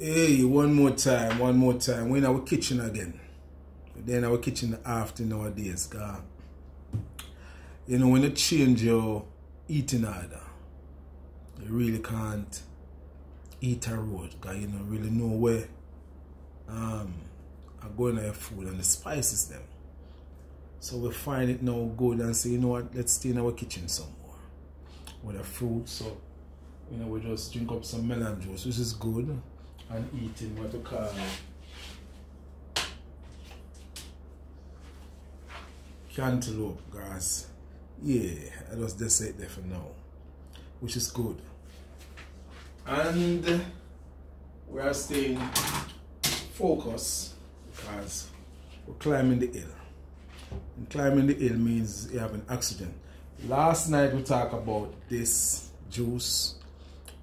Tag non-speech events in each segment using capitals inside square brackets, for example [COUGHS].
Hey, one more time, one more time. We're in our kitchen again. Then our kitchen after nowadays. God. You know, when you change your eating order, you really can't eat a road because you don't really know where um, are going to your food and the spices them. So we find it now good and say, you know what, let's stay in our kitchen some more with the fruit. So, you know, we just drink up some melon juice, which is good, and eating what we call cantaloupe grass. Yeah, I just just say it there for now, which is good. And we are staying focused because we're climbing the hill. And climbing the hill means you have an oxygen. Last night we talked about this juice,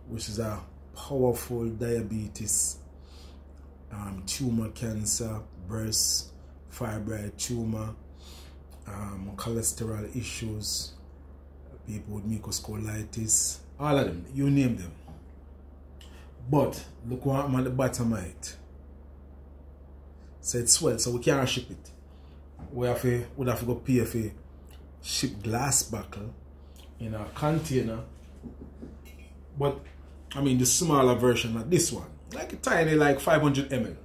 which is a powerful diabetes, um, tumor cancer, breast, fibroid tumor, um, cholesterol issues, people with mucous colitis, all of them, you name them. But look what I'm at the bottom of it. So it's swell, so we can't ship it. We have to, we have to go pay for ship glass bottle in a container. But I mean the smaller version of this one. Like a tiny like 500 ml.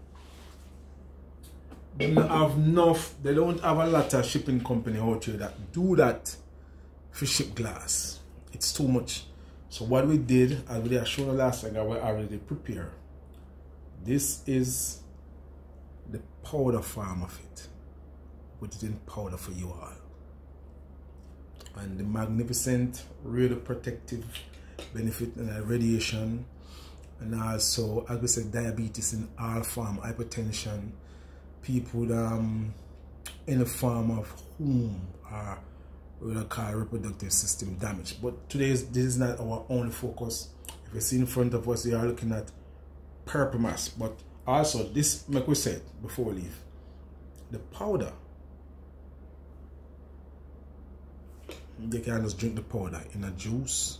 They don't have enough, they don't have a lot of shipping company out here that do that for ship glass. It's too much. So what we did, as we showed the last time, we already prepared. This is the powder form of it. Put it in powder for you all. And the magnificent radio protective benefit and radiation and also as we said diabetes in all form hypertension people um in a form of whom are we call reproductive system damage but today is, this is not our only focus. If you see in front of us we are looking at purple mass. But also this like we said before we leave the powder. They can just drink the powder in a juice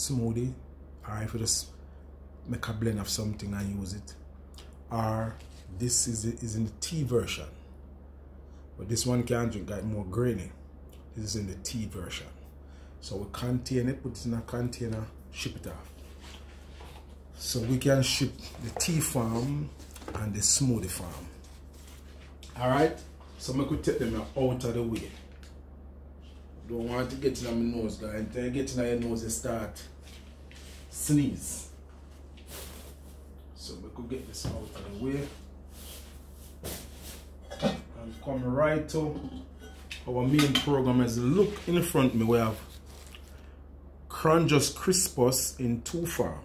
smoothie. Or if you just make a blend of something and use it. Or this is, is in the tea version. But this one can drink got more grainy. This is in the tea version. So we contain it put it in a container ship it off. So we can ship the tea farm and the smoothie farm. All right? So I could take them out of the way don't want to get in my nose, guys. Until you get in your nose, you start sneeze. So we could get this out of the way. And come right to our main program as look in front me we have Chondrus crispus in two farm.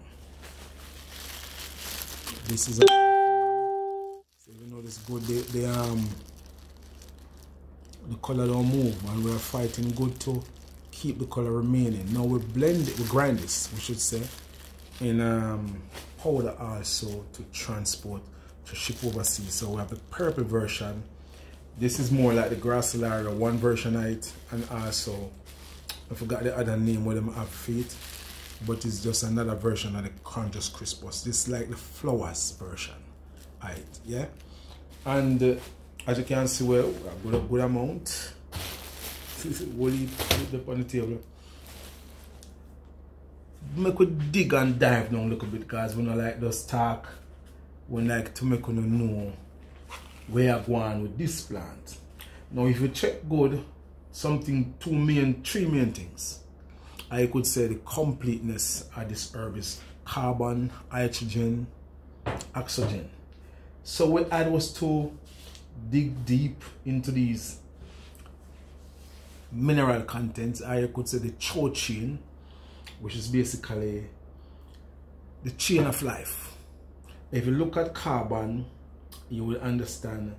This is a so you know this good they, they um the color don't move and we're fighting good to keep the color remaining. Now we blend it, we grind this, we should say, in um, powder also to transport, to ship overseas. So we have the purple version. This is more like the grass Gracilaria, one version it, and also, I forgot the other name where them have feet, but it's just another version of the Chondrus crispus. This is like the flowers version, right? Yeah, and uh, as you can see well a good, good amount put up on the table. Make we dig and dive now a little bit because we don't like just talk. We like to make you know where I'm going with this plant. Now if you check good something two main three main things. I could say the completeness of this herb is carbon, hydrogen, oxygen. So what I was to dig deep into these mineral contents, I could say the cho chain, which is basically the chain of life. If you look at carbon, you will understand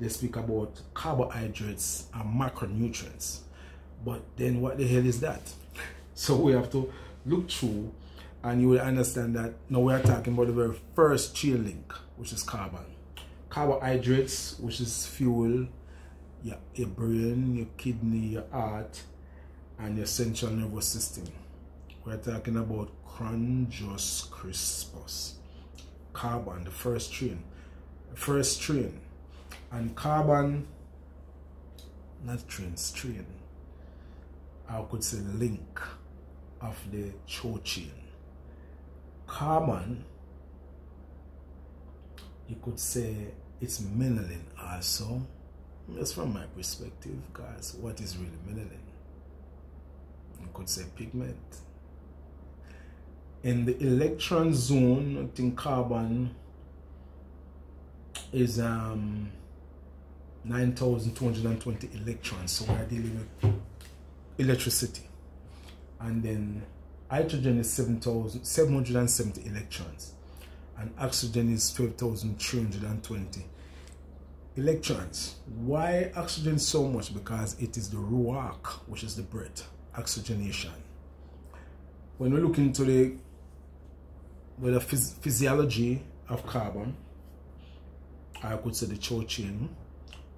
they speak about carbohydrates and macronutrients. But then what the hell is that? [LAUGHS] So we have to look through and you will understand that now we are talking about the very first chain link, which is carbon carbohydrates, which is fuel, your, your brain, your kidney, your heart, and your central nervous system. we're talking about Chondrus crispus. Carbon, the first train First train And carbon, not train, strain. I could say link of the CHO chain. Carbon, you could say it's myelin also. That's from my perspective, guys. What is really myelin? You could say pigment. In the electron zone, I think carbon is um 9220 electrons. So we're dealing with electricity. And then hydrogen is 7,770 electrons. And oxygen is 12,320 electrons. Why oxygen so much? Because it is the ruach, which is the breath, oxygenation. When we look into the the phys physiology of carbon, I could say the CHO chain,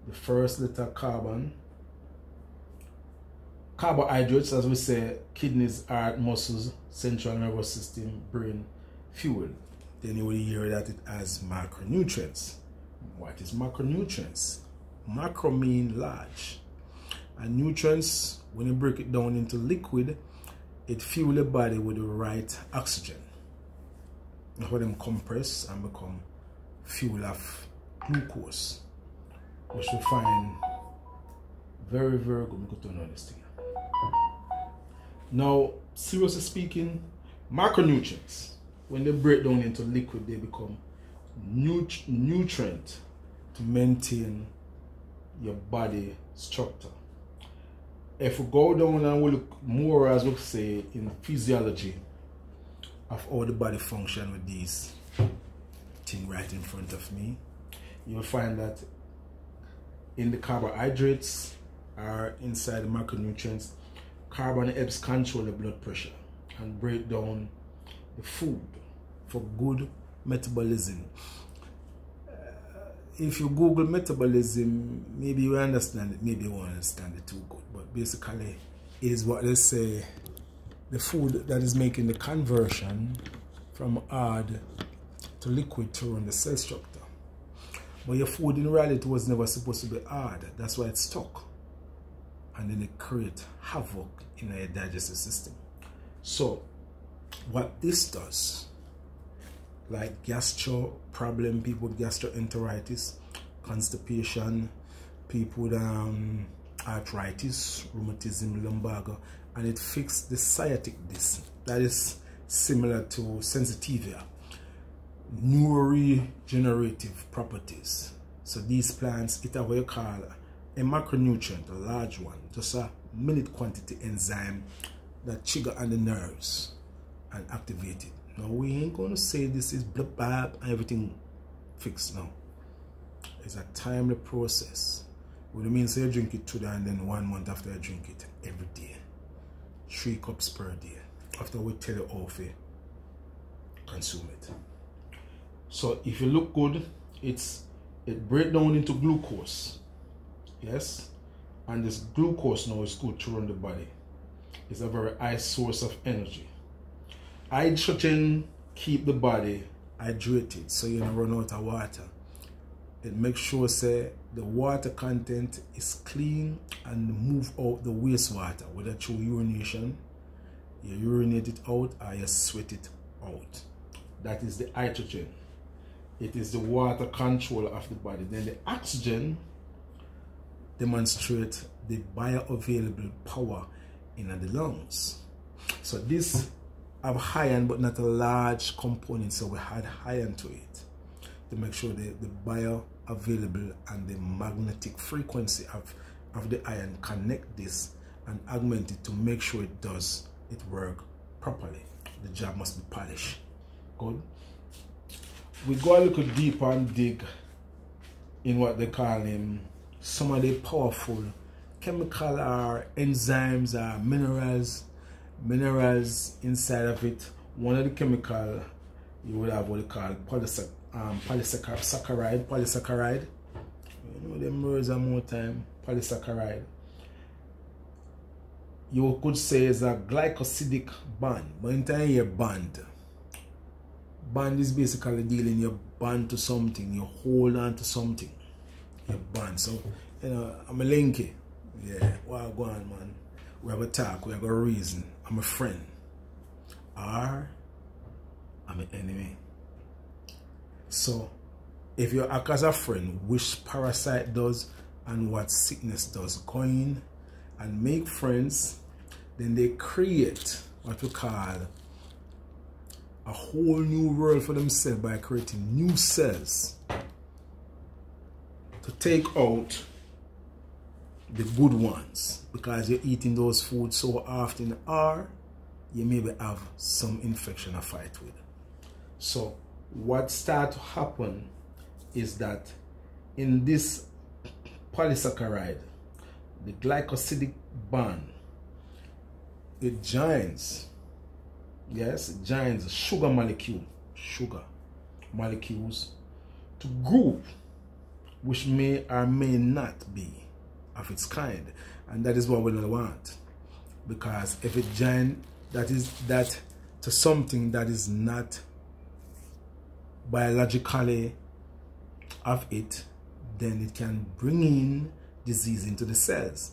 the first letter carbon, carbohydrates, as we say, kidneys, heart, muscles, central nervous system, brain, fuel. Then you will hear that it has macronutrients. What is macronutrients? Macro mean large. And nutrients, when you break it down into liquid, it fuel the body with the right oxygen. That's why them compress and become fuel of glucose. Which we find very, very good. We could on this thing. Now, seriously speaking, macronutrients, when they break down into liquid, they become nut nutrient to maintain your body structure. If we go down and we look more as we say in physiology of how the body function with these thing right in front of me, you'll find that in the carbohydrates are inside the macronutrients, carbon helps control the blood pressure and break down the food for good metabolism if you Google metabolism, maybe you understand it, maybe you won't understand it too good. But basically, it is what they say the food that is making the conversion from hard to liquid to run the cell structure. But your food in reality was never supposed to be hard. That's why it's stuck. And then it creates havoc in your digestive system. So, what this does like gastro problem, people with gastroenteritis, constipation, people with um, arthritis, rheumatism, lumbago, and it fixed the sciatic disc. That is similar to sensitivia. Neuroregenerative properties. So these plants, it have what you call a macronutrient, a large one, just a minute quantity enzyme that trigger on the nerves and activate it. Now we ain't gonna say this is blah blah and everything fixed now. It's a timely process. What it means you drink it today and then one month after I drink it every day. Three cups per day. After we tell you off it, consume it. So if you look good, it's it break down into glucose. Yes? And this glucose now is good to run the body. It's a very high source of energy. Hydrogen keep the body hydrated so you don't run out of water. It makes sure say the water content is clean and move out the wastewater, whether through urination, you urinate it out or you sweat it out. That is the hydrogen. It is the water control of the body. Then the oxygen demonstrate the bioavailable power in the lungs. So this have iron but not a large component so we add iron to it to make sure the, the bioavailable and the magnetic frequency of, of the iron connect this and augment it to make sure it does it work properly. The job must be polished. Good. We go a little deeper and dig in what they call him some of the powerful chemical or enzymes or minerals minerals inside of it. One of the chemical you would have what they call polysac um, polysaccharide, polysaccharide. You know them words are more time, polysaccharide. you could say it's a glycosidic bond. But in time you bond, bond is basically dealing you bond to something, you hold on to something. You bond. So, you know, I'm a linky. Yeah, well go on man. We have a talk, we have a reason. I'm a friend. Or I'm an enemy. So if you act as a friend, which parasite does and what sickness does, go in and make friends, then they create what we call a whole new world for themselves by creating new cells to take out the good ones because you're eating those foods so often or you maybe have some infection to fight with. So what start to happen is that in this polysaccharide, the glycosidic bond, it joins, yes, it joins sugar molecule, sugar molecules to group which may or may not be of its kind. And that is what we don't want. Because if it join that is that to something that is not biologically of it, then it can bring in disease into the cells,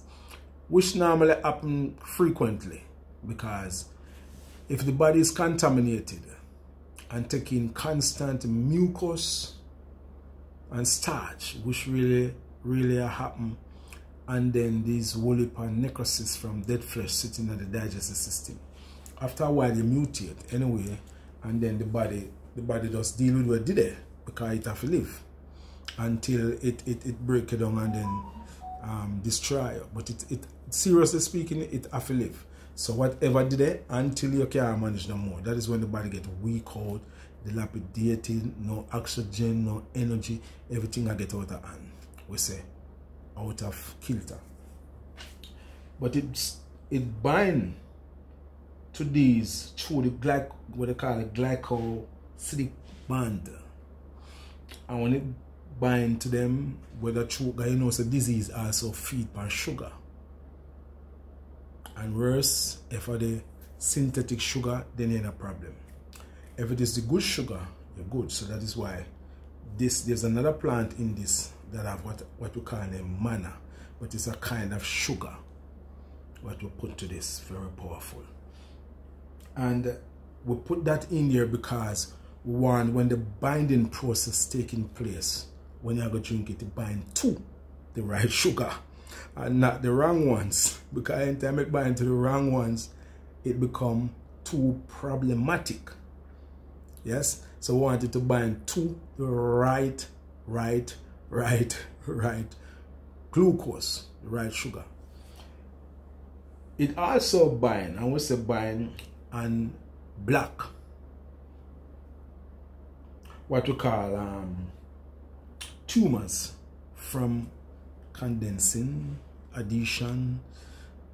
which normally happen frequently because if the body is contaminated and taking constant mucus and starch, which really, really happen, and then these woolly pan necrosis from dead flesh sitting in the digestive system. After a while, they mutate anyway, and then the body, the body just deal with what did it because it have to live until it, it, it break it down and then um, destroy you. But it, it seriously speaking, it have to live. So whatever did it until you can't manage no more. That is when the body get weak out, dilapidated, no oxygen, no energy, everything I get out of hand. We say out of kilter. But it's it bind to these through the glyc what they call it glycosidic band. And when it bind to them, whether through, you know, so disease also feed on sugar. And worse, if the synthetic sugar, then in a problem. If it is the good sugar, you're good. So that is why this there's another plant in this that have what, what we call a manna, but it's a kind of sugar what we put to this, very powerful. And we put that in there because one, when the binding process taking place, when you go drink it, it bind to the right sugar and not the wrong ones. Because anytime it bind to the wrong ones, it become too problematic. Yes? So we want it to bind to the right, right, right, right glucose, right sugar. It also bind, I want to bind and black, what we call um, tumors from condensing, addition,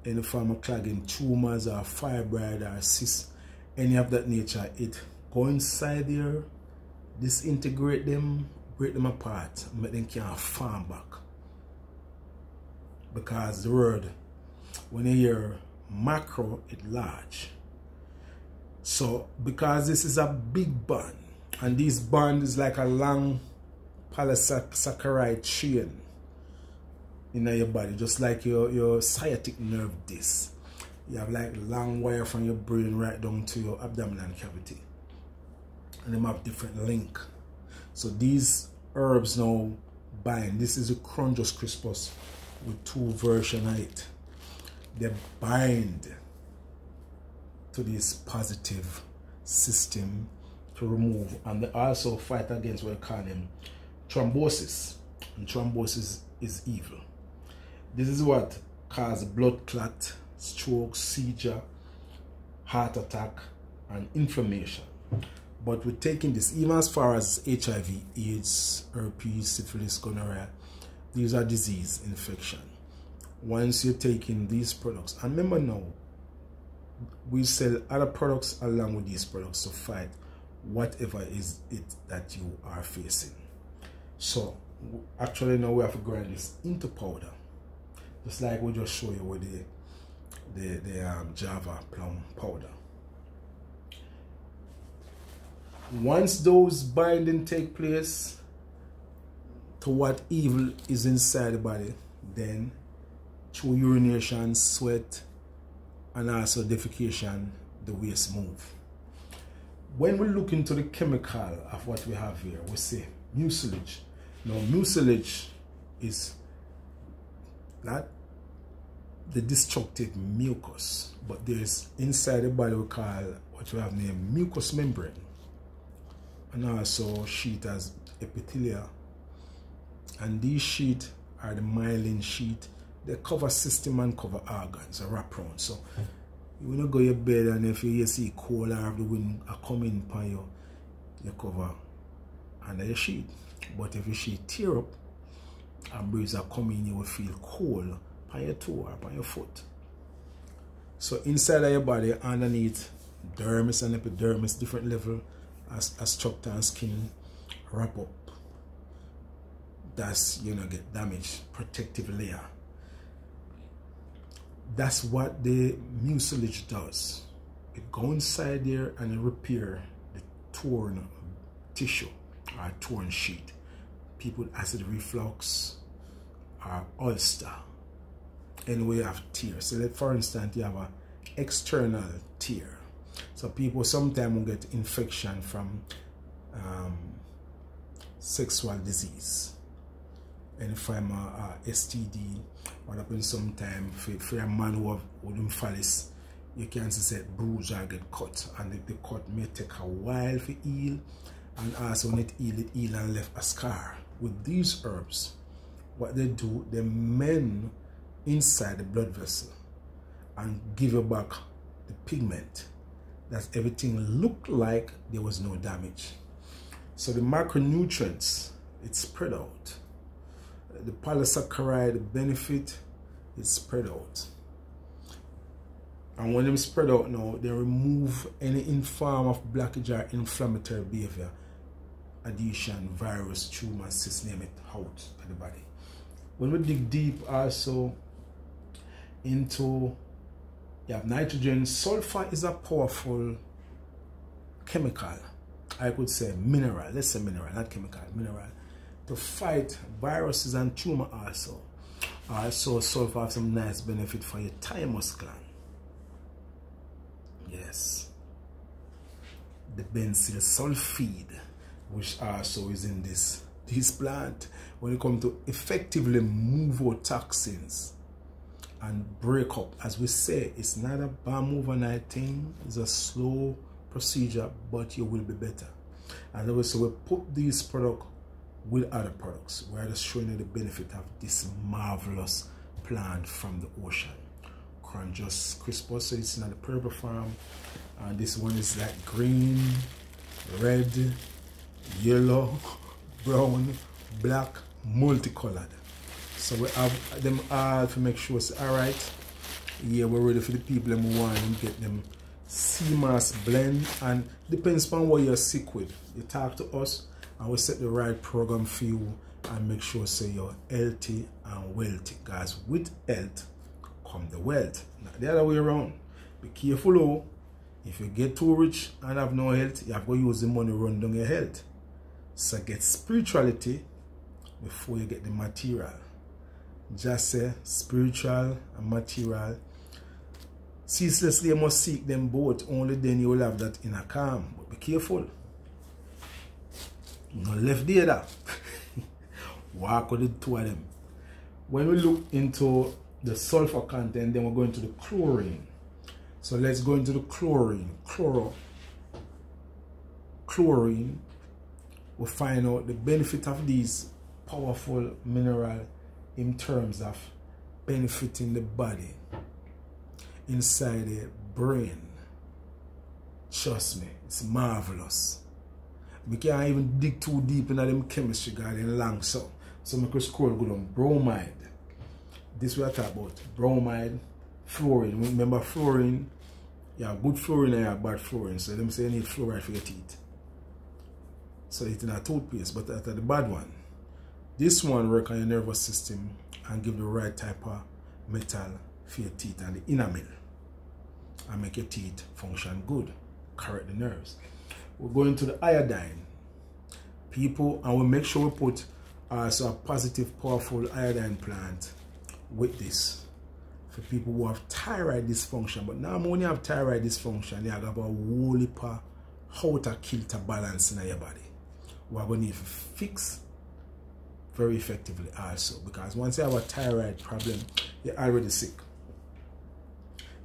any form of clogging tumors or fibroid or cyst, any of that nature, it go inside there, disintegrate them, break them apart, make them can't farm back. Because the word, when you hear macro, it large. So because this is a big bond, and this bond is like a long polysaccharide chain in your body, just like your, your sciatic nerve disc. You have like a long wire from your brain right down to your abdominal cavity. And they have different link. So these herbs now bind. This is a Chondrus crispus with two version. They bind to this positive system to remove and they also fight against what we call them thrombosis. And thrombosis is evil. This is what causes blood clot, stroke, seizure, heart attack, and inflammation. But we're taking this even as far as HIV, AIDS, herpes, syphilis, gonorrhea, these are disease infection. Once you're taking these products, and remember now, we sell other products along with these products to fight whatever is it that you are facing. So actually now we have to grind this into powder. Just like we just show you with the the, the um, Java plum powder. Once those binding take place to what evil is inside the body, then through urination, sweat, and also defecation, the waste move. When we look into the chemical of what we have here, we say mucilage. Now, mucilage is not the destructive mucus, but there's inside the body we call what we have named mucous membrane, and also sheet as epithelia. And these sheet are the myelin sheet. They cover system and cover organs, a wrap around. So you will not go your bed and if you see cold or the wind coming upon you, you cover under your sheet. But if your sheet tear up and breeze are coming, you will feel cold on your toe or on your foot. So inside of your body, underneath dermis and epidermis, different level as, as structure and skin wrap up. That's you know get damaged, protective layer. That's what the mucilage does. It go inside there and repair the torn tissue or torn sheet. People acid reflux or ulcer anyway have tears So let for instance you have a external tear. So people sometimes will get infection from um, sexual disease. And if I'm a, STD, what happens sometimes for, a man who have wooden phallus, you can see that bruise or get cut. And the, the cut may take a while to heal. And also when it heal, it heal and left a scar. With these herbs, what they do, they mend inside the blood vessel and give you back the pigment that everything looked like there was no damage. So the macronutrients, it's spread out. The polysaccharide benefit, it's spread out. And when them spread out now, they remove any form of blockage or inflammatory behavior, adhesion, virus, tumor, cyst, name it, out of the body. When we dig deep also into you have nitrogen. Sulfur is a powerful chemical. I could say mineral. Let's say mineral, not chemical, mineral. To fight viruses and tumor also. Also, sulfur has some nice benefit for your thymus gland. Yes. The benzyl sulfide, which also is in this, this plant, when it comes to effectively move out toxins and break up. As we say, it's not a bomb overnight thing, it's a slow procedure, but you will be better. And also, we put these products with other products. We're just showing you the benefit of this marvelous plant from the ocean. Chondrus crispus, so it's not a purple form. And this one is like green, red, yellow, [LAUGHS] brown, black, multicolored. So we have them all to make sure it's alright. Yeah, we're ready for the people who want to get them moss blend and depends on what you're sick with. You talk to us and we set the right program for you and make sure say you're healthy and wealthy. Guys, with health come the wealth. Not the other way around. Be careful oh. If you get too rich and have no health, you have to use the money run down your health. So get spirituality before you get the material just say spiritual and material. Ceaselessly you must seek them both, only then you will have that inner calm. But be careful. No left there. [LAUGHS] Walk with the two of them. When we look into the sulfur content, then we're going to the chlorine. So let's go into the chlorine. Chloro. Chlorine. We'll find out the benefit of these powerful mineral in terms of benefiting the body inside the brain. Trust me, it's marvelous. We can't even dig too deep into them chemistry garden long so. So we could scroll good on bromide. This we are talking about. Bromide, fluorine. Remember fluorine? Yeah, good fluorine and bad fluorine. So them say you need fluoride for your teeth. So it's in a toothpaste, but that's the bad one. This one work on your nervous system and give the right type of metal for your teeth and the enamel and make your teeth function good, correct the nerves. We're going to the iodine. People, and we make sure we put uh, also a positive, powerful iodine plant with this for people who have thyroid dysfunction. But now when you have thyroid dysfunction, you have a whole heap of how to kilter balance in your body. We're going to to fix very effectively also because once you have a thyroid problem, you're already sick.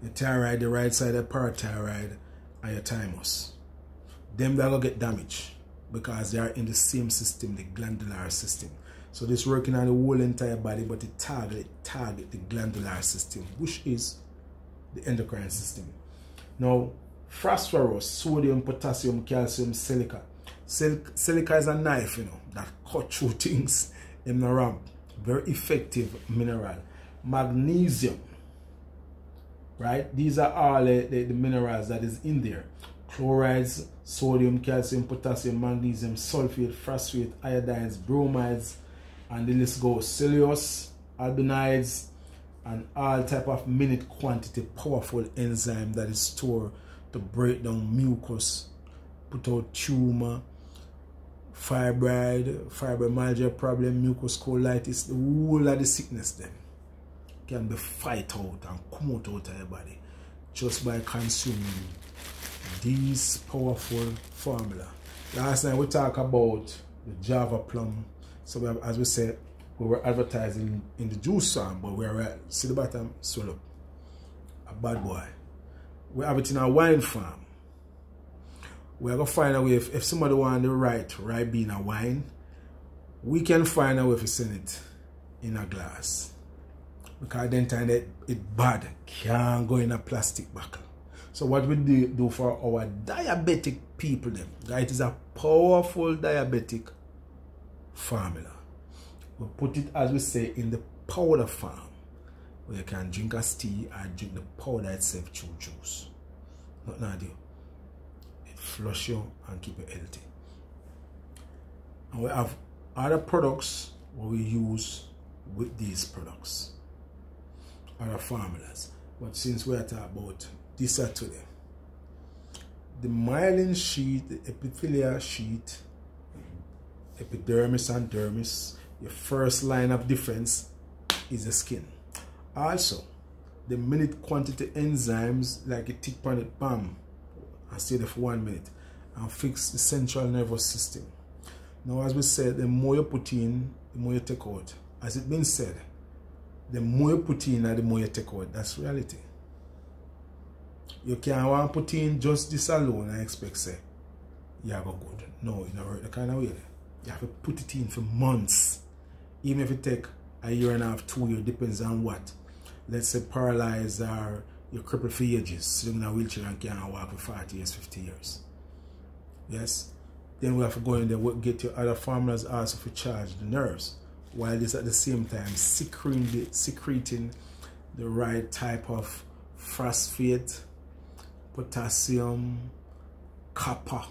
Your thyroid, the right side of parathyroid, and your thymus. Them that will get damaged because they are in the same system, the glandular system. So this working on the whole entire body, but it target, target the glandular system, which is the endocrine system. Now, phosphorus, sodium, potassium, calcium, silica. Sil silica is a knife, you know, that cut through [LAUGHS] things in the. Very effective mineral. Magnesium, right? These are all the, the, the minerals that is in there. Chlorides, sodium, calcium, potassium, magnesium, sulfate, phosphate, iodines, bromides, and the list goes cellulose, albinoids, and all type of minute quantity powerful enzyme that is stored to break down mucus, put out tumor, fibroid, fibromyalgia problem, mucus colitis, the whole of the sickness then can be fight out and come out, out of your body just by consuming these powerful formula. Last night we talked about the Java plum so we have, as we said, we were advertising in the juice farm, but we are uh, at, see the bottom, swallow. A bad boy. We have it in a wine farm. We're to find a way, if, if somebody want the right right being a wine, we can find a way to send it in a glass. Because then time it, it bad, can't go in a plastic bottle. So what we do, do for our diabetic people them, it is a powerful diabetic formula. We put it, as we say, in the powder form, where you can drink as tea or drink the powder itself through juice. Not now do. Flush you and keep you healthy. And we have other products what we use with these products. Other formulas. But since we're talking about this today, the myelin sheet, the epithelial sheet, epidermis and dermis, your first line of defense is the skin. Also, the minute quantity enzymes like a tick it, bam, and stay there for one minute and fix the central nervous system. Now, as we said, the more you put in, the more you take out. As it been said, the more you put in the more you take out. That's reality. You can't want put in just this alone and expect say you have a good. No, you know the kind of way you have to put it in for months. Even if it take a year and a half, two years, depends on what. Let's say paralyzed or you're crippled for ages, sitting in a wheelchair and can't walk for 40 years, 50 years. Yes? Then we have to go in there, get your other formulas also for charge the nerves. While this at the same time secreting the, secreting the right type of phosphate, potassium, copper,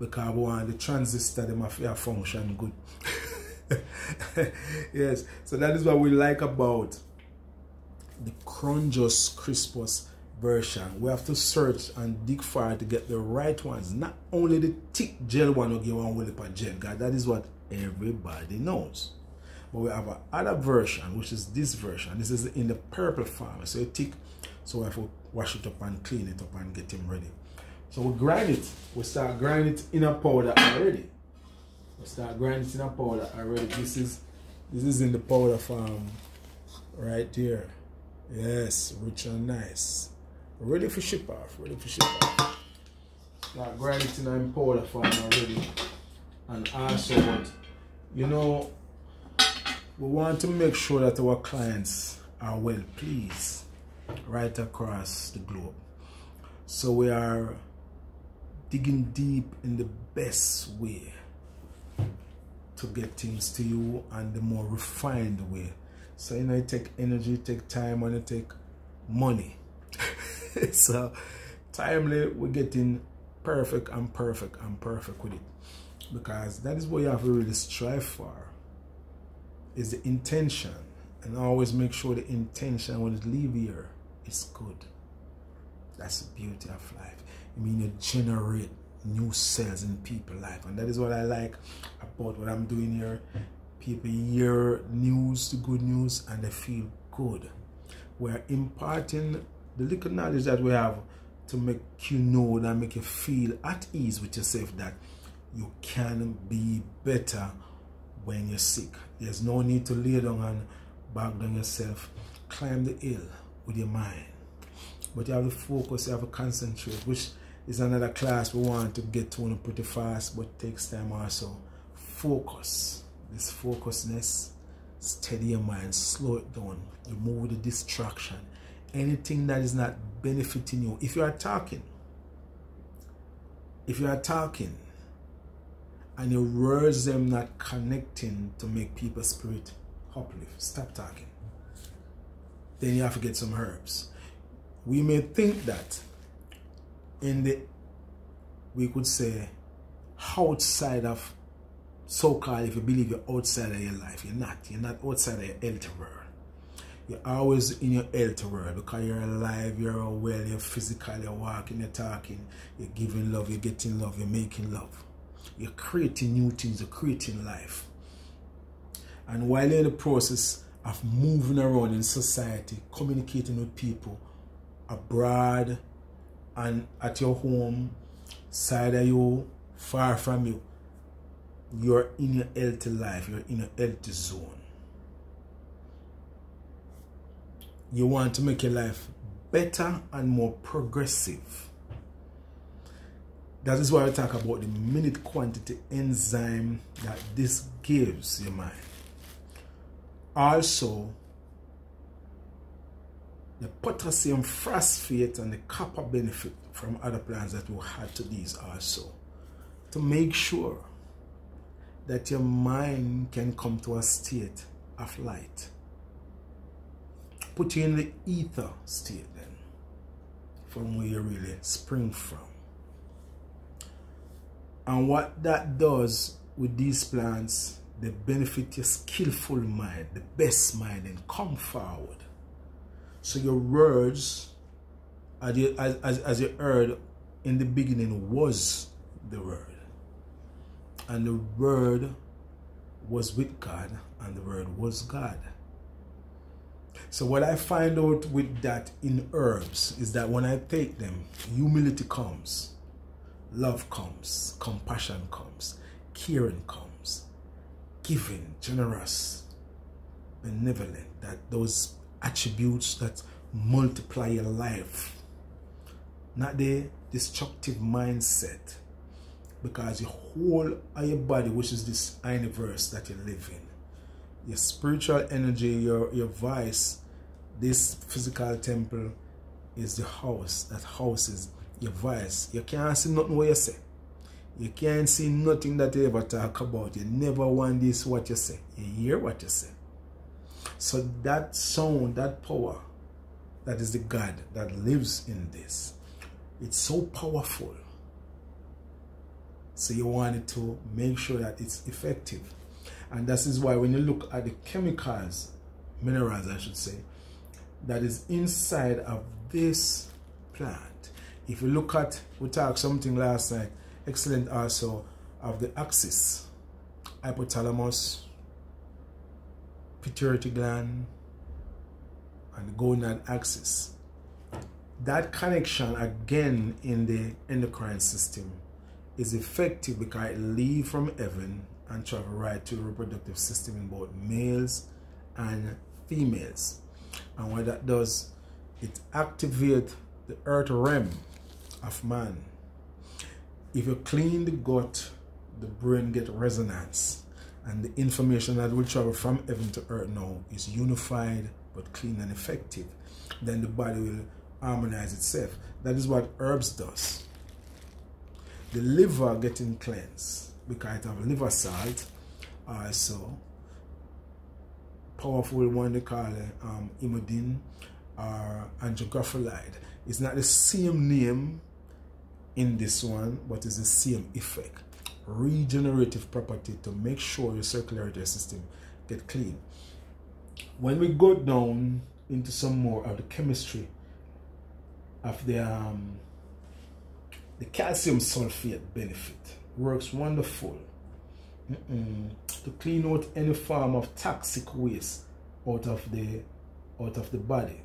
because we the transistor them have function good. [LAUGHS] yes, so that is what we like about the Chondrus Crispus version. We have to search and dig far to get the right ones. Not only the thick gel one will one with a gel, God, that is what everybody knows. But we have another version, which is this version. This is in the purple form. So thick, so we have to wash it up and clean it up and get him ready. So we grind it. We start grinding it in a powder already. We start grinding it in a powder already. This is this is in the powder form right there. Yes, rich and nice. Ready for ship off. Ready for ship off. Like grinding it in a powder form already. And also what you know we want to make sure that our clients are well pleased right across the globe. So we are digging deep in the best way to get things to you and the more refined way. So you know it take energy, take time and it take money. [LAUGHS] so timely we're getting perfect and perfect and perfect with it. Because that is what you have to really strive for. Is the intention And always make sure the intention when it leave here is good. That's the beauty of life. I mean, you generate new cells in people's life. And that is what I like about what I'm doing here. People hear news, the good news, and they feel good. We're imparting the little knowledge that we have to make you know and make you feel at ease with yourself that you can be better when you're sick. There's no need to lay down and back down yourself. Climb the hill with your mind. But you have to focus, you have to concentrate, which is another class we want to get to pretty fast, but takes time also. Focus. This focusedness, steady your mind, slow it down, remove the distraction. Anything that is not benefiting you. If you are talking, if you are talking, and your words them not connecting to make people's spirit uplift, stop talking. Then you have to get some herbs. We may think that in the, we could say, outside of so-called, if you believe you're outside of your life, you're not. You're not outside of your health world. You're always in your health world because you're alive, you're well, you're physical, you're walking, you're talking, you're giving love, you're getting love, you're making love. You're creating new things, you're creating life. And while you're in the process of moving around in society, communicating with people abroad, and at your home, side of you, far from you, you're in your healthy life, you're in a healthy zone. You want to make your life better and more progressive. That is why I talk about the minute quantity enzyme that this gives your mind. Also, the potassium phosphate and the copper benefit from other plants that will add to these also to make sure that your mind can come to a state of light. Put you in the ether state then, from where you really spring from. And what that does with these plants, they benefit your skillful mind, the best mind, and come forward so your words, as you, as, as, you heard in the beginning, was the Word. And the Word was with God, and the Word was God. So what I find out with that in herbs is that when I take them, humility comes, love comes, compassion comes, caring comes, giving, generous, benevolent, that those attributes that multiply your life. Not the destructive mindset. Because your whole of your body, which is this universe that you live in, your spiritual energy, your, your vice, this physical temple is the house that houses your vice. You can't see nothing what you say. You can't see nothing that you ever talk about. You never want this what you say. You hear what you say. So that sound, that power, that is the God that lives in this. It's so powerful. So you wanted to make sure that it's effective. And this is why when you look at the chemicals, minerals I should say, that is inside of this plant. If you look at, we talked something last night, excellent also, of the axis, hypothalamus, pituitary gland and gonad axis. That connection again in the endocrine system is effective because it leaves from heaven and travel right to the reproductive system in both males and females. And what that does, it activates the earth realm of man. If you clean the gut, the brain get resonance and the information that will travel from heaven to earth now is unified but clean and effective then the body will harmonize itself that is what herbs does the liver getting cleansed because it have liver salt also powerful one they call it um, emodin or andrographolide it's not the same name in this one but it's the same effect regenerative property to make sure your circulatory system get clean. when we go down into some more of the chemistry of the um, the calcium sulfate benefit works wonderful mm -mm, to clean out any form of toxic waste out of the out of the body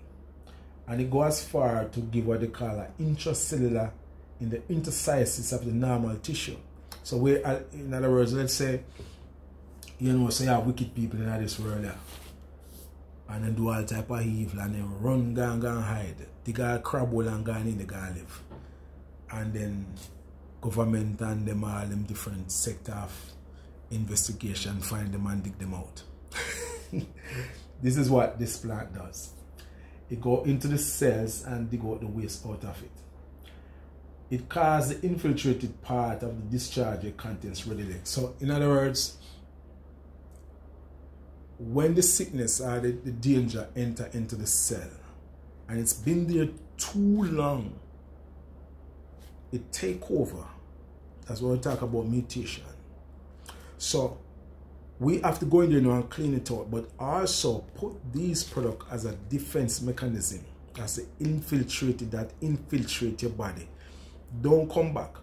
and it goes far to give what they call an intracellular in the interstices of the normal tissue so we uh, in other words let's say you know say so you have wicked people in this world yeah and then do all type of evil and then run gang, and, hide. Dig a crab hole and go in the go live. And then government and them all them different sector of investigation find them and dig them out. [LAUGHS] this is what this plant does. It go into the cells and dig out the waste out of it. It causes the infiltrated part of the discharge it contents readily. So in other words, when the sickness or the, the danger enter into the cell and it's been there too long, it take over. That's what we talk about mutation. So we have to go in there now and clean it out, but also put these product as a defense mechanism, as an infiltrated that infiltrate your body. Don't come back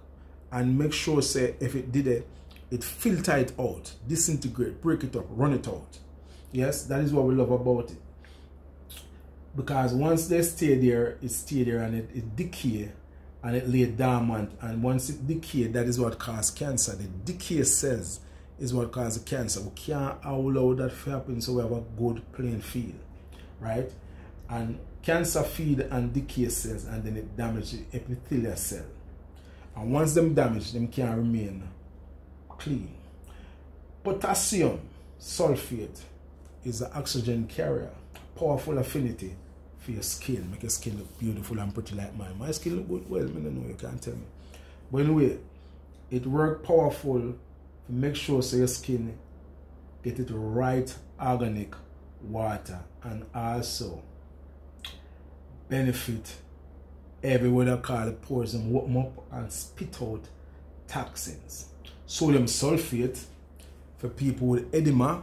and make sure say if it did it, it filter it out, disintegrate, break it up, run it out. Yes, that is what we love about it. Because once they stay there, it stay there and it, it decay and it lay dormant. And once it decay, that is what causes cancer. The decay cells is what causes cancer. We can't allow that to happen so we have a good playing field. Right? And cancer feed and decay cells and then it damages the epithelial cell. And once them damage, them can remain clean. Potassium sulfate is an oxygen carrier. Powerful affinity for your skin. Make your skin look beautiful and pretty like mine. My skin look good. Well, I don't know. You can't tell me. But anyway, it work powerful to make sure so your skin get it right organic water and also benefit everywhere they call the pores and open up and spit out toxins. Sodium sulfate for people with edema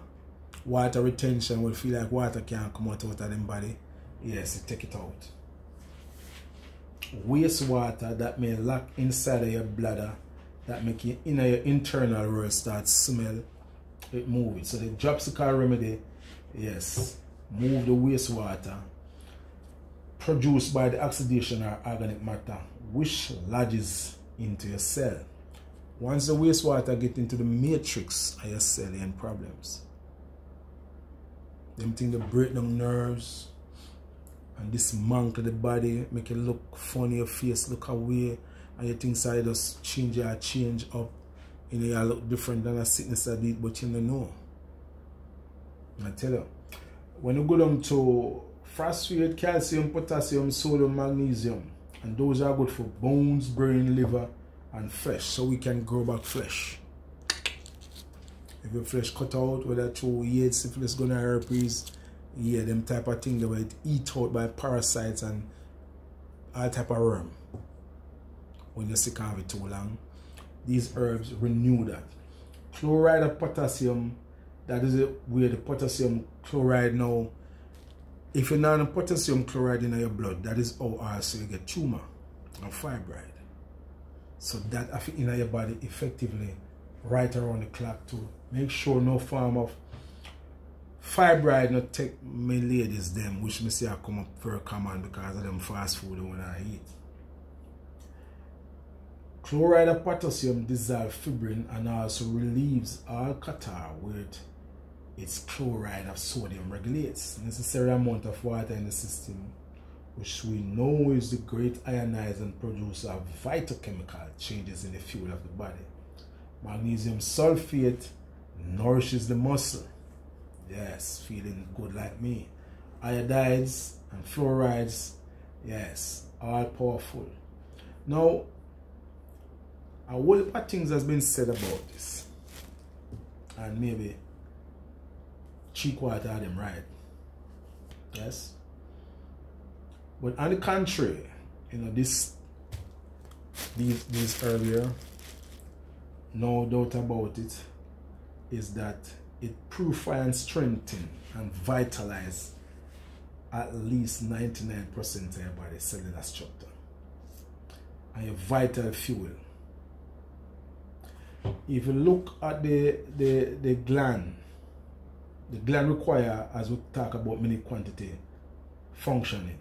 water retention will feel like water can't come out, out of them body, yes, take it out. Wastewater that may lock inside of your bladder, that make your inner your internal world start smell, it move it. So the dropsical remedy, yes, move the wastewater produced by the oxidation or organic matter which lodges into your cell. Once the wastewater get into the matrix of your cell, you problems. Them thing that break down nerves and dismantle the body, make it look funny, your face look away, and your things side just change or change up. You know, you look different than a sickness that did, but you know. I tell you, when you go down to phosphate, calcium, potassium, sodium, magnesium, and those are good for bones, brain, liver, and flesh, so we can grow back flesh if your flesh cut out, whether through AIDS, syphilis, gonorrhea, herpes, yeah, them type of thing they were eat out by parasites and all type of worm. When you're sick of it too long, these herbs renew that. Chloride of potassium, that is it where the potassium chloride now, if you're not on potassium chloride in your blood, that is how also you get tumor and fibroid. So that in your body effectively right around the clock to make sure no form of fibroid not take my ladies them which me say I come up very common because of them fast food when I eat. Chloride of potassium dissolves fibrin and also relieves all catarrh with its chloride of sodium regulates necessary amount of water in the system which we know is the great ionizing producer of phytochemical changes in the fuel of the body. Magnesium sulfate nourishes the muscle. Yes, feeling good like me. Iodides and fluorides, yes, all powerful. Now, a whole lot of things has been said about this. And maybe cheek water them right. Yes. But on the contrary, you know, this these these earlier no doubt about it, is that it purify and strengthen and vitalize at least 99% of your body cellular structure and your vital fuel. If you look at the, the, the gland, the gland require, as we talk about many quantity, functioning.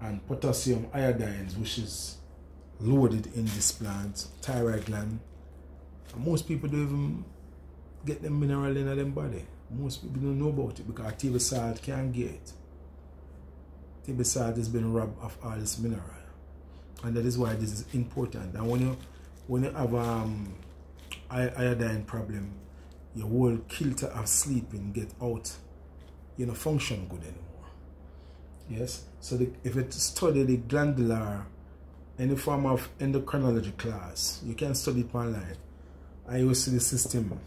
And potassium iodines, which is loaded in this plant, thyroid gland. And most people don't even get the mineral in their body. Most people don't know about it because table salt can't get it. Table salt has been robbed of all this mineral. And that is why this is important. And when you when you have um iodine problem, your whole kilter of sleeping get out, you know, function good anymore. Yes? So the, if it study the glandular any form of endocrinology class, you can study it online. I use the system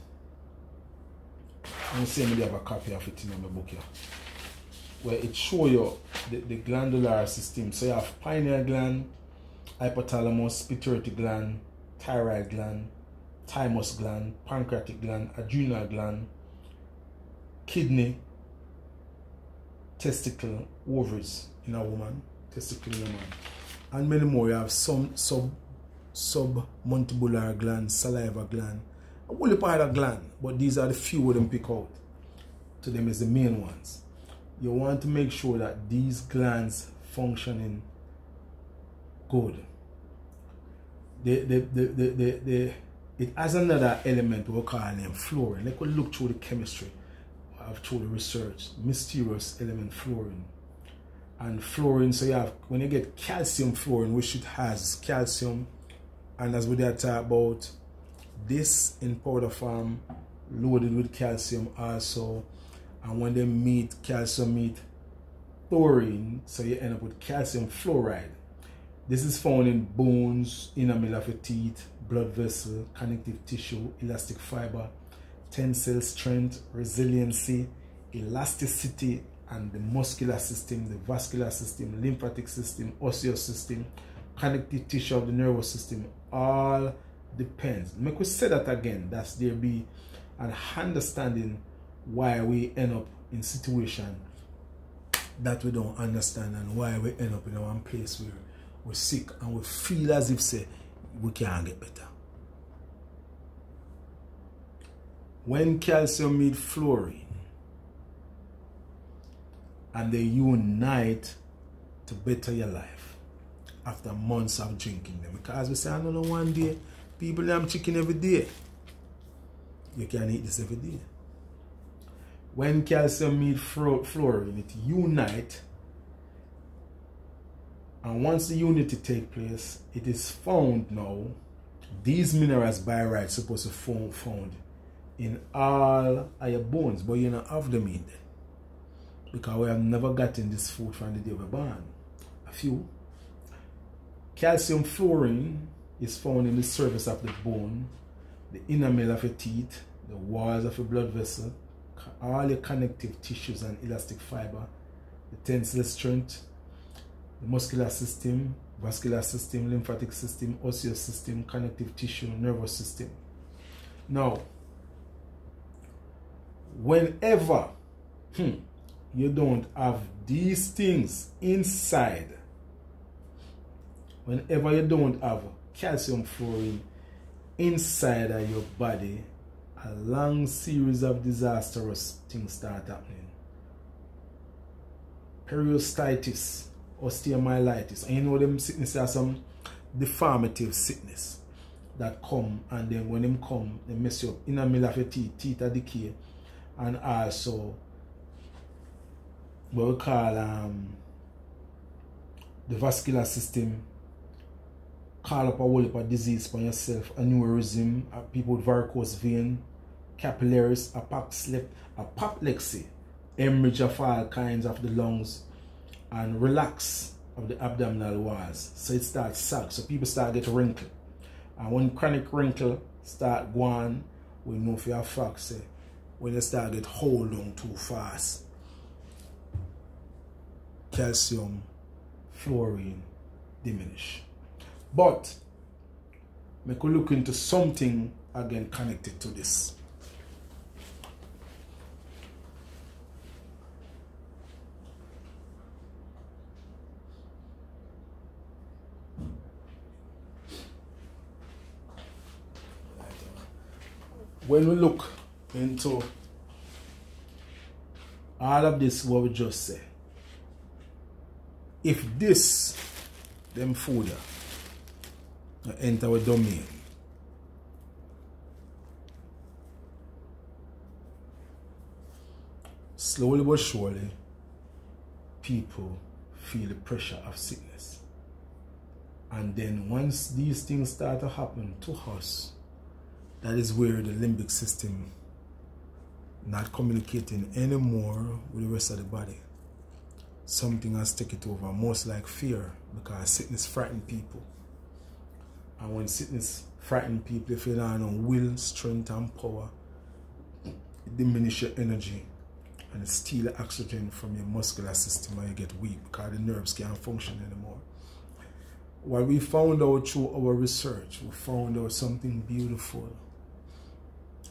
I'm saying maybe have a copy of it in my book here. Where it show you the, the glandular system. So you have pineal gland, hypothalamus, pituitary gland, thyroid gland, thymus gland, pancreatic gland, adrenal gland, kidney, testicle, ovaries in a woman, testicle in a man. And many more. You have some sub submandibular gland, saliva gland, only part of gland, but these are the few of them pick out. To them is the main ones. You want to make sure that these glands functioning good. The, the, the, the, the, the, it has another element we call name fluorine. Let us look through the chemistry of through the research. Mysterious element fluorine. And fluorine, so you have when you get calcium fluorine, which it has calcium, and as we did about this in powder form loaded with calcium also. And when they meet calcium meet fluorine so you end up with calcium fluoride. This is found in bones enamel of your teeth blood vessel connective tissue elastic fiber tensile strength resiliency elasticity and the muscular system the vascular system lymphatic system osseous system connective tissue of the nervous system all depends. Make we say that again. That's there be an understanding why we end up in situation that we don't understand and why we end up in one place where we're sick and we feel as if say we can't get better. When calcium meet fluorine and they unite to better your life after months of drinking them because we say I know one day People them chicken every day. You can eat this every day. When calcium meet fluorine, it unite. And once the unity take place, it is found now, these minerals by right supposed to found, found in all of your bones, but you don't have them in there. Because we have never gotten this food from the day we born. A few. Calcium fluorine is found in the surface of the bone, the inner enamel of your teeth, the walls of your blood vessel, all your connective tissues and elastic fiber, the tensile strength, the muscular system, vascular system, lymphatic system, osseous system, connective tissue, nervous system. Now, whenever hmm, you don't have these things inside, whenever you don't have calcium fluorine inside of your body, a long series of disastrous things start happening. Periostitis, osteomyelitis, and you know them sickness are some deformative sickness that come and then when them come they mess you up in the middle of your teeth, teeth are decay and also what we call um, the vascular system call up a whole heap of disease for yourself, aneurysm, people with varicose vein, capillaries, apoplexy, hemorrhage of all kinds of the lungs, and relax of the abdominal walls. So it starts sag. So people start get wrinkle. And when chronic wrinkle start going, we know for a fact say when they start get hold on too fast, calcium, fluorine diminish. But we could look into something again connected to this. When we look into all of this, what we just say, if this, them food, food enter our domain slowly but surely people feel the pressure of sickness and then once these things start to happen to us that is where the limbic system not communicating anymore with the rest of the body. Something has taken over, most like fear, because sickness frightens people. And when sickness frighten people, if you don't have will, strength, and power, it diminish your energy and steal oxygen from your muscular system and you get weak because the nerves can't function anymore. What we found out through our research, we found out something beautiful.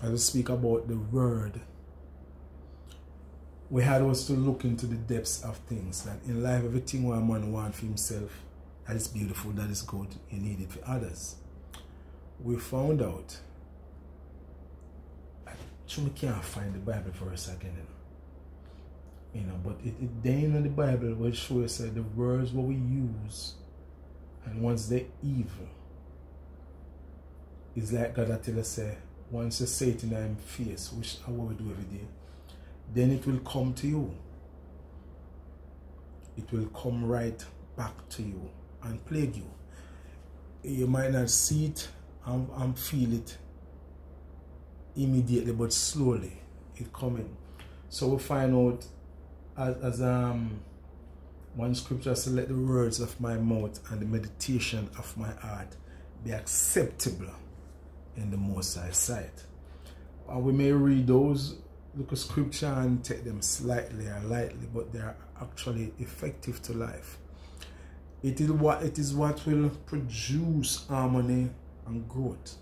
I will speak about the word we had us to look into the depths of things. That in life, everything one man wants for himself, that is beautiful, that is good, you need it for others. We found out, I truly can't find the Bible verse again, you know. You know, but it, it then in the Bible will show us that the words what we use, and once they're evil, it's like God us, say, once you say it in our fierce, which I we do every day, then it will come to you. It will come right back to you and plague you. You might not see it and, and feel it immediately, but slowly it coming. So we find out as, as um one scripture says, let the words of my mouth and the meditation of my heart be acceptable in the Most High sight. And we may read those look at scripture and take them slightly or lightly, but they are actually effective to life. It is what it is what will produce harmony and growth.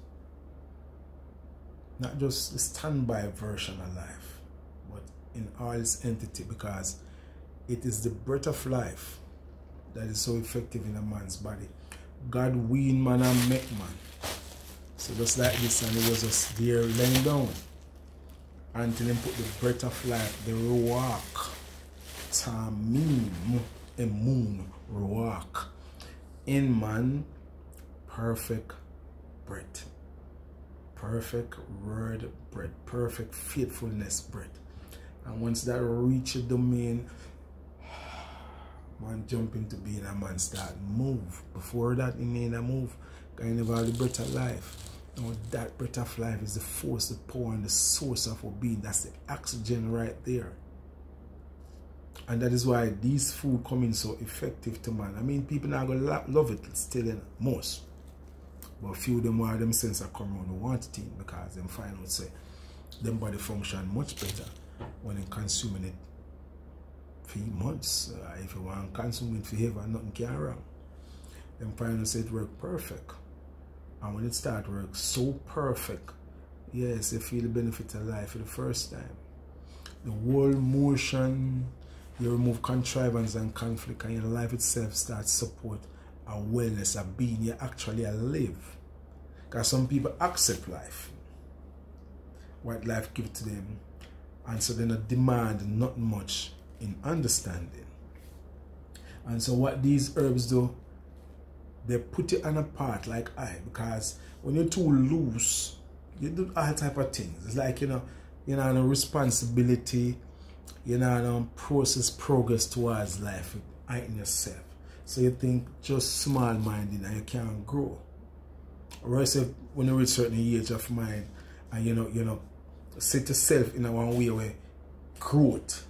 Not just the standby version of life, but in all its entity, because it is the breath of life that is so effective in a man's body. God weaned man and make man. So just like this, and it was just there laying down until him put the breath of life, the ruach, tamim, emun, ruach, in man, perfect bread, perfect word bread, perfect faithfulness bread. And once that reach a domain, man jump into being a man start move. Before that, he made a move. Kind of all the breath of life. Now that breath of life is the force, the power, and the source of our being. That's the oxygen right there. And that is why these food coming so effective to man. I mean, people not gonna love it still in most. But few of them are them sense of come around want it because them find out say them body function much better when they consuming it for months. Uh, if you want to consume it forever, nothing can wrong. Them find out say it work perfect. And when it start work so perfect, yes, you feel the benefit of life for the first time. The whole motion, you remove contrivance and conflict, and your life itself starts support a wellness, a being you actually live. Because some people accept life, what life gives to them, and so they not demand not much in understanding. And so what these herbs do, they put it on a part like I because when you're too loose, you do all type of things. It's like you know, you know, responsibility, you know, no um, process progress towards life, in yourself. So you think just small minded and you can't grow. Or I else when you reach certain age of mind and you know, you know, set yourself in a one way where growth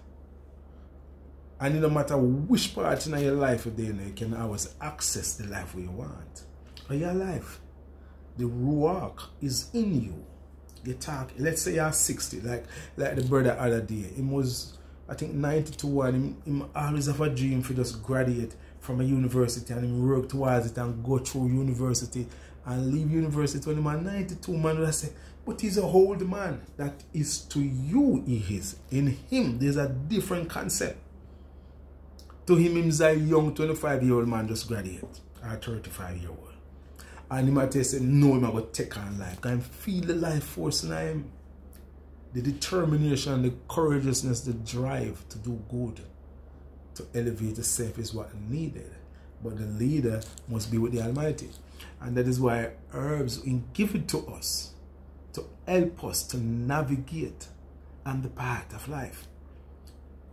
and no matter which part in your life you're doing, you can always access the life you want. Or your life. The Ruach is in you. You talk, let's say you're 60, like like the brother other day. He was, I think, 92 and he, he always have a dream for just graduate from a university and he work towards it and go through university and leave university when I'm 92 man I say but he's a old man that is to you he is in him there's a different concept to him, he's a young 25 year old man just graduate, or 35 year old. And he might say, no, I'm going to take on life. Can feel the life force in him. The determination, the courageousness, the drive to do good, to elevate the self is what needed. But the leader must be with the Almighty. And that is why herbs in given to us to help us to navigate on the path of life.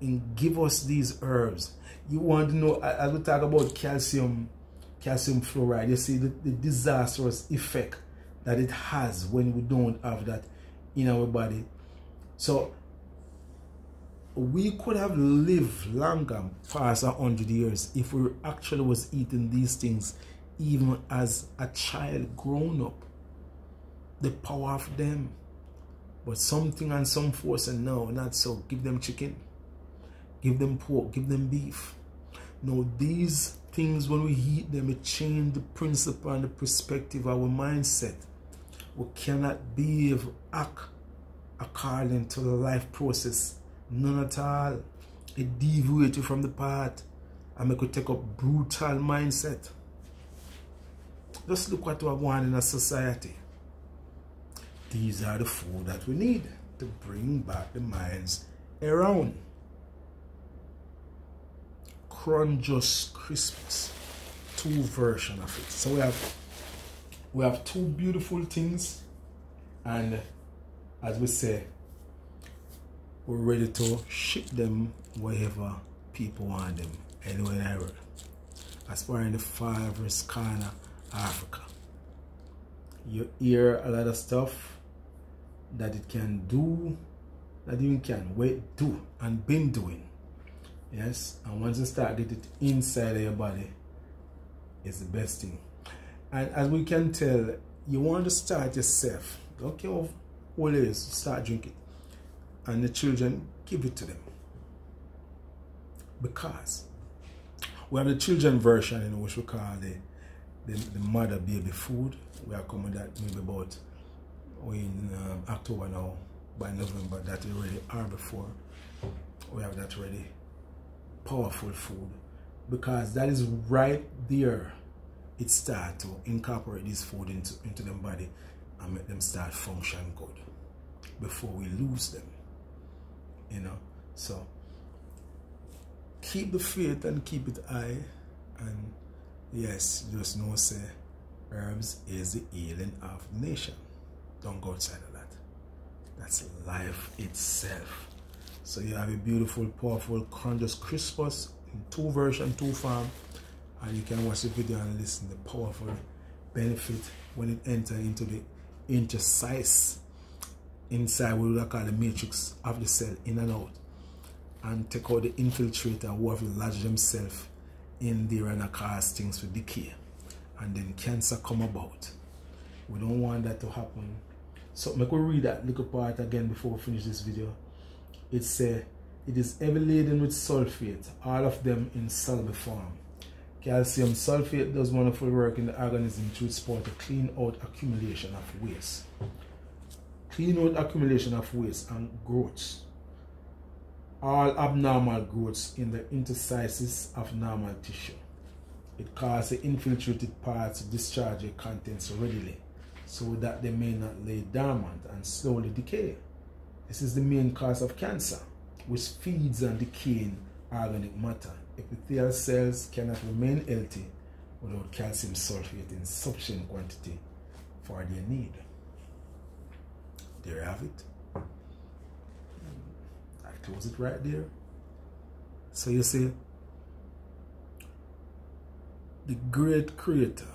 And give us these herbs. You want to know, as we talk about calcium, calcium fluoride, you see the, the disastrous effect that it has when we don't have that in our body. So we could have lived longer past a hundred years if we actually was eating these things even as a child grown up. The power of them. But something and some force and no not so. Give them chicken. Give them pork. Give them beef. No these things when we eat them it change the principle and the perspective our mindset. We cannot be act according to the life process None at all. It deviates you from the path and make you take up brutal mindset. Just look what we want in a society. These are the food that we need to bring back the minds around. Chondrus crispus. Two version of it. So we have we have two beautiful things and as we say we're ready to ship them wherever people want them, anywhere in. As far in the far West corner, Africa. You hear a lot of stuff that it can do, that you can wait do and been doing. Yes, and once you start get it inside of your body, it's the best thing. And as we can tell, you want to start yourself. Don't care is, start drinking and the children give it to them. Because we have the children version in which we call the, the, the mother baby food. We are coming that maybe about in um, October now, by November, that we already are before. We have that ready. Powerful food. Because that is right there. It start to incorporate this food into, into them body and make them start function good before we lose them you know. So keep the faith and keep it high. And yes, just know say herbs is the healing of the nation. Don't go outside of that. That's life itself. So you have a beautiful, powerful Chondrus crispus in two version, two form. And you can watch the video and listen the powerful benefit when it enter into the interstice inside what we call the matrix of the cell in and out and take out the infiltrator who have lodged themselves in there and cause things to decay. And then cancer come about. We don't want that to happen. So make we read that little part again before we finish this video. It say it is heavily laden with sulfate all of them in soluble form calcium sulfate does wonderful work in the organism to support the clean out accumulation of waste clean out accumulation of waste and growths. All abnormal growths in the interstices of normal tissue. It causes the infiltrated parts to discharge their contents readily so that they may not lay dormant and slowly decay. This is the main cause of cancer, which feeds on decaying organic matter. Epithelial cells cannot remain healthy without calcium sulfate in sufficient quantity for their need. There you have it. I close it right there. So you see, the great creator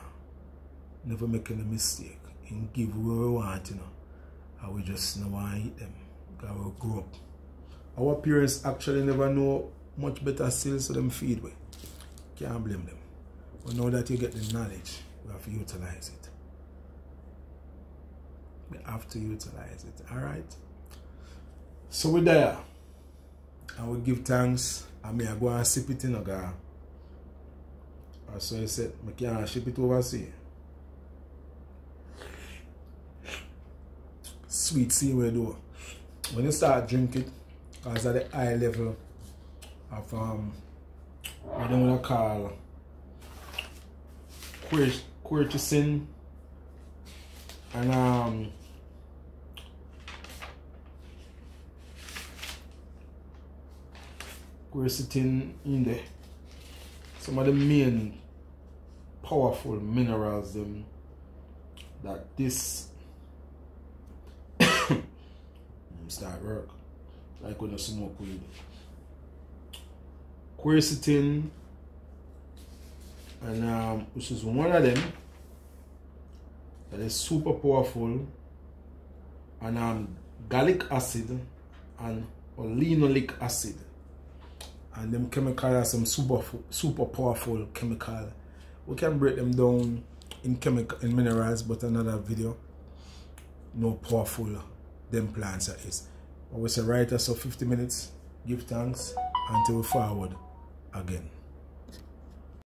never making a mistake and give what we want, you know. And we just want to eat them. Because we grow up. Our parents actually never know much better still, so them feed we. Can't blame them. But now that you get the knowledge, we have to utilize it we have to utilize it. All right. So we're there. I will give thanks. I may go and sip it in a guy. So I said, I can't ship it overseas. Sweet see where do. When you start drinking, because at the high level of um what they want to call quercetin and um quercetin in there. Some of the main powerful minerals them that this [COUGHS] [COUGHS] start work. Like when you smoke weed quercetin and um, which is one of them that is super powerful and um, gallic acid and linoleic acid. And them chemical are some super super powerful chemical. We can break them down in chemical in minerals but another video no powerful them plants are is. I will say right so 50 minutes. Give thanks until forward again